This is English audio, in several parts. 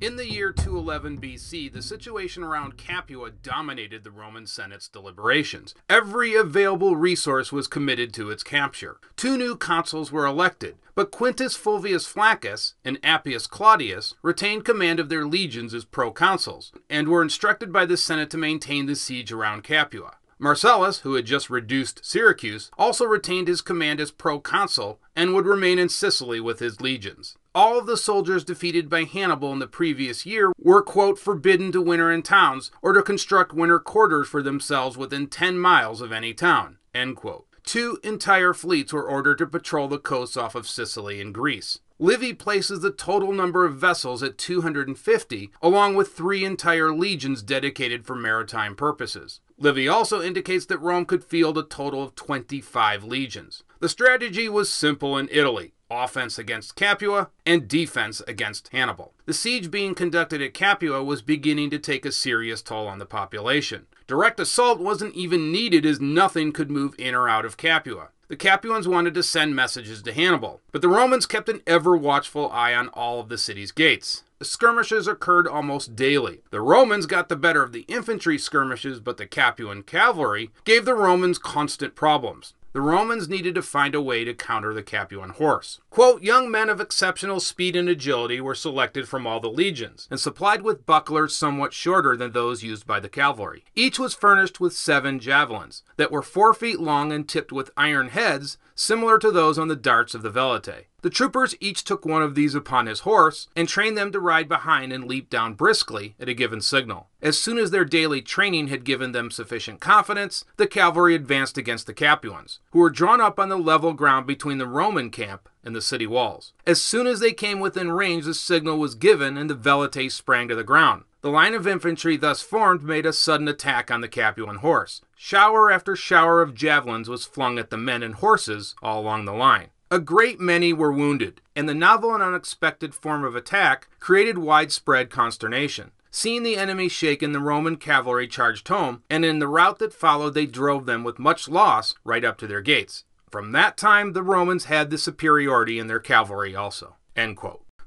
In the year 211 BC, the situation around Capua dominated the Roman Senate's deliberations. Every available resource was committed to its capture. Two new consuls were elected, but Quintus Fulvius Flaccus and Appius Claudius retained command of their legions as proconsuls, and were instructed by the Senate to maintain the siege around Capua. Marcellus, who had just reduced Syracuse, also retained his command as proconsul and would remain in Sicily with his legions. All of the soldiers defeated by Hannibal in the previous year were, quote, forbidden to winter in towns or to construct winter quarters for themselves within 10 miles of any town, end quote. Two entire fleets were ordered to patrol the coasts off of Sicily and Greece. Livy places the total number of vessels at 250, along with three entire legions dedicated for maritime purposes. Livy also indicates that Rome could field a total of 25 legions. The strategy was simple in Italy offense against Capua and defense against Hannibal. The siege being conducted at Capua was beginning to take a serious toll on the population. Direct assault wasn't even needed as nothing could move in or out of Capua. The Capuans wanted to send messages to Hannibal, but the Romans kept an ever watchful eye on all of the city's gates. The skirmishes occurred almost daily. The Romans got the better of the infantry skirmishes, but the Capuan cavalry gave the Romans constant problems the Romans needed to find a way to counter the Capuan horse. Quote, young men of exceptional speed and agility were selected from all the legions, and supplied with bucklers somewhat shorter than those used by the cavalry. Each was furnished with seven javelins, that were four feet long and tipped with iron heads, similar to those on the darts of the velites. The troopers each took one of these upon his horse and trained them to ride behind and leap down briskly at a given signal. As soon as their daily training had given them sufficient confidence, the cavalry advanced against the Capuans, who were drawn up on the level ground between the Roman camp and the city walls. As soon as they came within range, the signal was given and the velites sprang to the ground. The line of infantry thus formed made a sudden attack on the Capuan horse. Shower after shower of javelins was flung at the men and horses all along the line. A great many were wounded, and the novel and unexpected form of attack created widespread consternation. Seeing the enemy shaken, the Roman cavalry charged home, and in the rout that followed, they drove them with much loss right up to their gates. From that time, the Romans had the superiority in their cavalry also.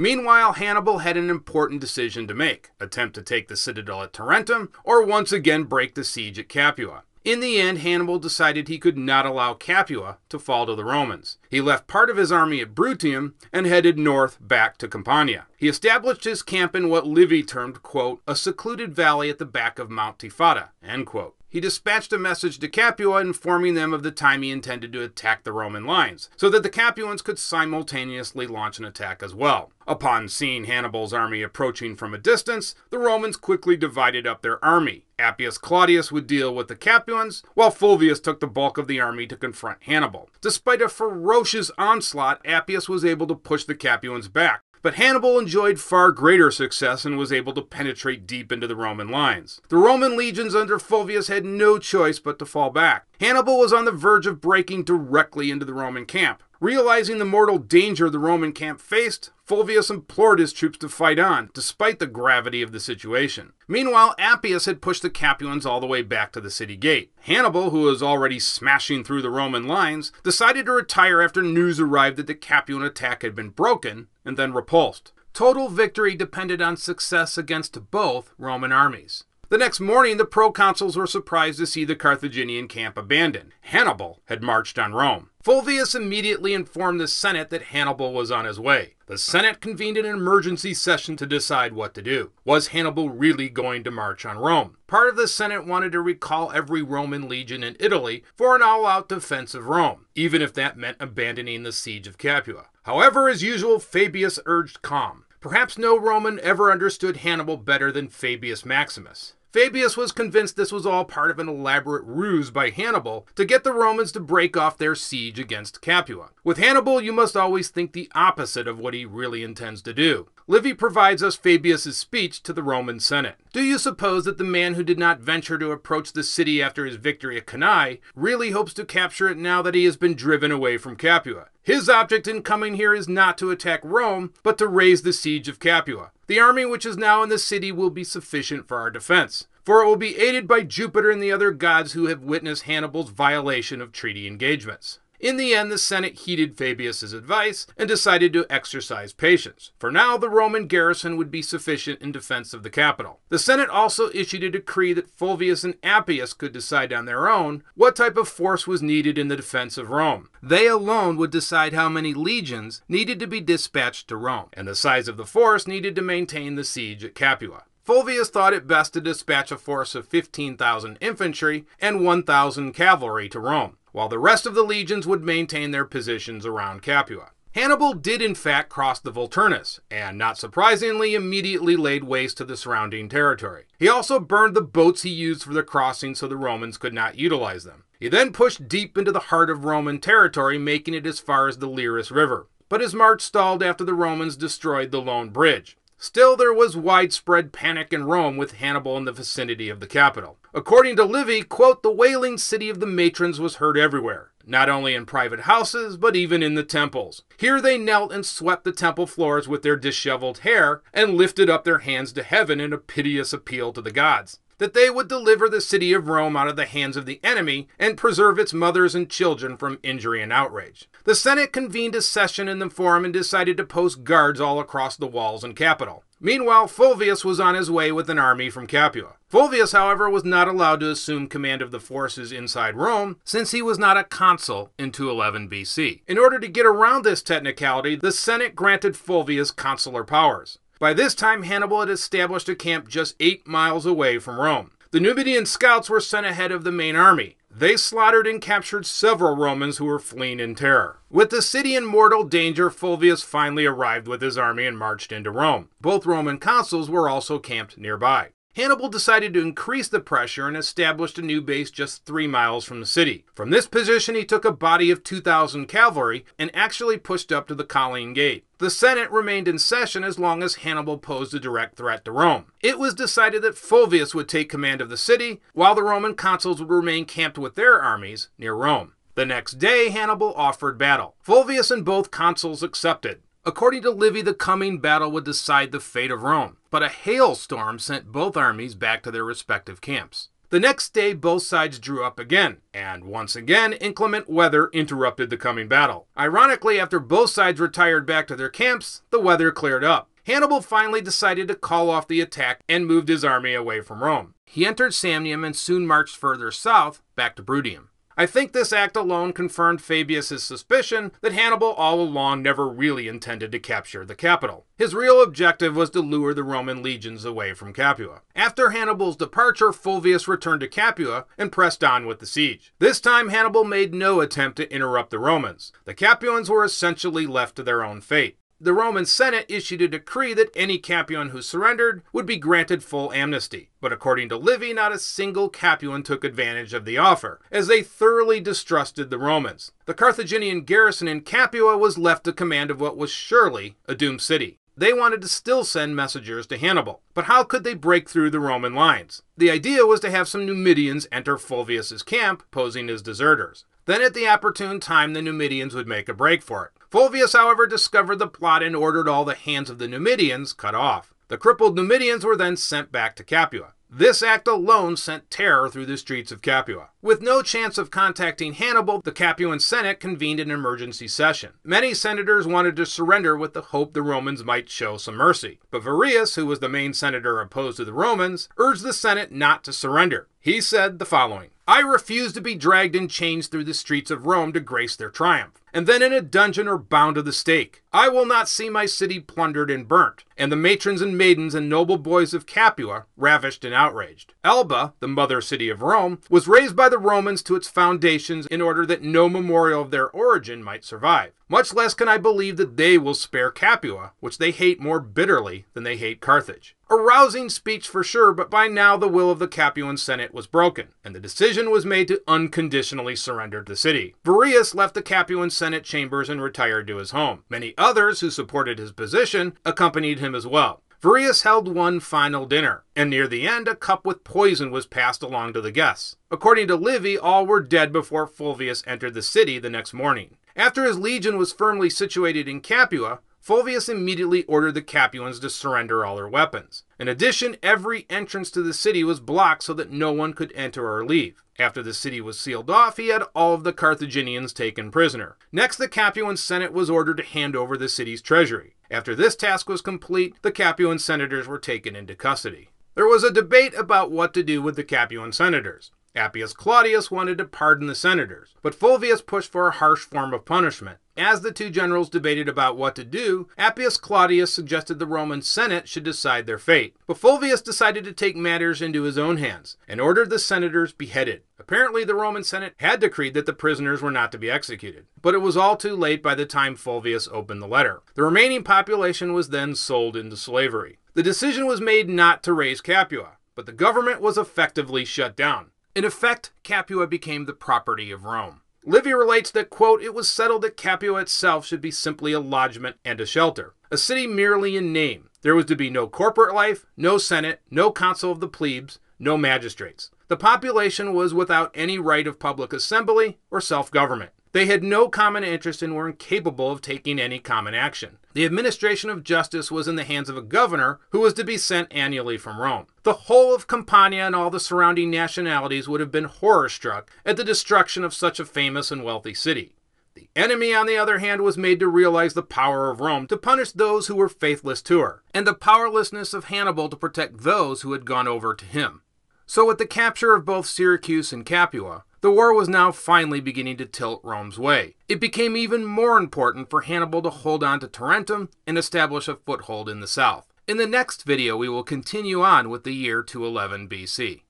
Meanwhile, Hannibal had an important decision to make attempt to take the citadel at Tarentum, or once again break the siege at Capua. In the end, Hannibal decided he could not allow Capua to fall to the Romans. He left part of his army at Bruttium and headed north back to Campania. He established his camp in what Livy termed, quote, a secluded valley at the back of Mount Tifata, end quote he dispatched a message to Capua informing them of the time he intended to attack the Roman lines, so that the Capuans could simultaneously launch an attack as well. Upon seeing Hannibal's army approaching from a distance, the Romans quickly divided up their army. Appius Claudius would deal with the Capuans, while Fulvius took the bulk of the army to confront Hannibal. Despite a ferocious onslaught, Appius was able to push the Capuans back, but Hannibal enjoyed far greater success and was able to penetrate deep into the Roman lines. The Roman legions under Fulvius had no choice but to fall back. Hannibal was on the verge of breaking directly into the Roman camp. Realizing the mortal danger the Roman camp faced, Fulvius implored his troops to fight on, despite the gravity of the situation. Meanwhile, Appius had pushed the Capuans all the way back to the city gate. Hannibal, who was already smashing through the Roman lines, decided to retire after news arrived that the Capuan attack had been broken and then repulsed. Total victory depended on success against both Roman armies. The next morning, the proconsuls were surprised to see the Carthaginian camp abandoned. Hannibal had marched on Rome. Fulvius immediately informed the Senate that Hannibal was on his way. The Senate convened an emergency session to decide what to do. Was Hannibal really going to march on Rome? Part of the Senate wanted to recall every Roman legion in Italy for an all out defense of Rome, even if that meant abandoning the siege of Capua. However, as usual, Fabius urged calm. Perhaps no Roman ever understood Hannibal better than Fabius Maximus. Fabius was convinced this was all part of an elaborate ruse by Hannibal to get the Romans to break off their siege against Capua. With Hannibal, you must always think the opposite of what he really intends to do. Livy provides us Fabius's speech to the Roman Senate. Do you suppose that the man who did not venture to approach the city after his victory at Cannae really hopes to capture it now that he has been driven away from Capua? His object in coming here is not to attack Rome, but to raise the siege of Capua. The army which is now in the city will be sufficient for our defense, for it will be aided by Jupiter and the other gods who have witnessed Hannibal's violation of treaty engagements. In the end, the Senate heeded Fabius's advice and decided to exercise patience. For now, the Roman garrison would be sufficient in defense of the capital. The Senate also issued a decree that Fulvius and Appius could decide on their own what type of force was needed in the defense of Rome. They alone would decide how many legions needed to be dispatched to Rome, and the size of the force needed to maintain the siege at Capua. Fulvius thought it best to dispatch a force of 15,000 infantry and 1,000 cavalry to Rome, while the rest of the legions would maintain their positions around Capua. Hannibal did in fact cross the Volturnus, and not surprisingly, immediately laid waste to the surrounding territory. He also burned the boats he used for the crossing so the Romans could not utilize them. He then pushed deep into the heart of Roman territory, making it as far as the Liris River. But his march stalled after the Romans destroyed the lone bridge. Still, there was widespread panic in Rome with Hannibal in the vicinity of the capital. According to Livy, quote, the wailing city of the matrons was heard everywhere, not only in private houses, but even in the temples. Here they knelt and swept the temple floors with their disheveled hair and lifted up their hands to heaven in a piteous appeal to the gods that they would deliver the city of Rome out of the hands of the enemy and preserve its mothers and children from injury and outrage. The Senate convened a session in the forum and decided to post guards all across the walls and Capitol. Meanwhile, Fulvius was on his way with an army from Capua. Fulvius, however, was not allowed to assume command of the forces inside Rome since he was not a consul in 211 BC. In order to get around this technicality, the Senate granted Fulvius consular powers. By this time, Hannibal had established a camp just eight miles away from Rome. The Numidian scouts were sent ahead of the main army. They slaughtered and captured several Romans who were fleeing in terror. With the city in mortal danger, Fulvius finally arrived with his army and marched into Rome. Both Roman consuls were also camped nearby. Hannibal decided to increase the pressure and established a new base just three miles from the city. From this position, he took a body of 2,000 cavalry and actually pushed up to the Colline Gate. The Senate remained in session as long as Hannibal posed a direct threat to Rome. It was decided that Fulvius would take command of the city, while the Roman consuls would remain camped with their armies near Rome. The next day, Hannibal offered battle. Fulvius and both consuls accepted. According to Livy, the coming battle would decide the fate of Rome, but a hailstorm sent both armies back to their respective camps. The next day, both sides drew up again, and once again, inclement weather interrupted the coming battle. Ironically, after both sides retired back to their camps, the weather cleared up. Hannibal finally decided to call off the attack and moved his army away from Rome. He entered Samnium and soon marched further south, back to Bruttium. I think this act alone confirmed Fabius's suspicion that Hannibal all along never really intended to capture the capital. His real objective was to lure the Roman legions away from Capua. After Hannibal's departure, Fulvius returned to Capua and pressed on with the siege. This time, Hannibal made no attempt to interrupt the Romans. The Capuans were essentially left to their own fate the Roman Senate issued a decree that any Capuan who surrendered would be granted full amnesty. But according to Livy, not a single Capuan took advantage of the offer, as they thoroughly distrusted the Romans. The Carthaginian garrison in Capua was left to command of what was surely a doomed city. They wanted to still send messengers to Hannibal, but how could they break through the Roman lines? The idea was to have some Numidians enter Fulvius's camp, posing as deserters. Then, at the opportune time, the Numidians would make a break for it. Fulvius, however, discovered the plot and ordered all the hands of the Numidians cut off. The crippled Numidians were then sent back to Capua. This act alone sent terror through the streets of Capua. With no chance of contacting Hannibal, the Capuan Senate convened an emergency session. Many senators wanted to surrender with the hope the Romans might show some mercy. But Virrius, who was the main senator opposed to the Romans, urged the Senate not to surrender. He said the following I refuse to be dragged in chains through the streets of Rome to grace their triumph and then in a dungeon or bound to the stake. I will not see my city plundered and burnt, and the matrons and maidens and noble boys of Capua ravished and outraged. Alba, the mother city of Rome, was razed by the Romans to its foundations in order that no memorial of their origin might survive. Much less can I believe that they will spare Capua, which they hate more bitterly than they hate Carthage. A rousing speech for sure, but by now the will of the Capuan Senate was broken, and the decision was made to unconditionally surrender the city. Virrius left the Capuan Senate chambers and retired to his home. Many others who supported his position accompanied him as well. Virrius held one final dinner, and near the end, a cup with poison was passed along to the guests. According to Livy, all were dead before Fulvius entered the city the next morning. After his legion was firmly situated in Capua, Fulvius immediately ordered the Capuans to surrender all their weapons. In addition, every entrance to the city was blocked so that no one could enter or leave. After the city was sealed off, he had all of the Carthaginians taken prisoner. Next, the Capuan Senate was ordered to hand over the city's treasury. After this task was complete, the Capuan senators were taken into custody. There was a debate about what to do with the Capuan senators. Appius Claudius wanted to pardon the senators, but Fulvius pushed for a harsh form of punishment. As the two generals debated about what to do, Appius Claudius suggested the Roman Senate should decide their fate. But Fulvius decided to take matters into his own hands and ordered the senators beheaded. Apparently, the Roman Senate had decreed that the prisoners were not to be executed, but it was all too late by the time Fulvius opened the letter. The remaining population was then sold into slavery. The decision was made not to raze Capua, but the government was effectively shut down. In effect, Capua became the property of Rome. Livy relates that, quote, it was settled that Capua itself should be simply a lodgment and a shelter, a city merely in name. There was to be no corporate life, no senate, no council of the plebes, no magistrates. The population was without any right of public assembly or self government. They had no common interest and were incapable of taking any common action. The administration of justice was in the hands of a governor who was to be sent annually from Rome. The whole of Campania and all the surrounding nationalities would have been horror struck at the destruction of such a famous and wealthy city. The enemy, on the other hand, was made to realize the power of Rome to punish those who were faithless to her, and the powerlessness of Hannibal to protect those who had gone over to him. So, with the capture of both Syracuse and Capua, the war was now finally beginning to tilt Rome's way. It became even more important for Hannibal to hold on to Tarentum and establish a foothold in the south. In the next video, we will continue on with the year 211 BC.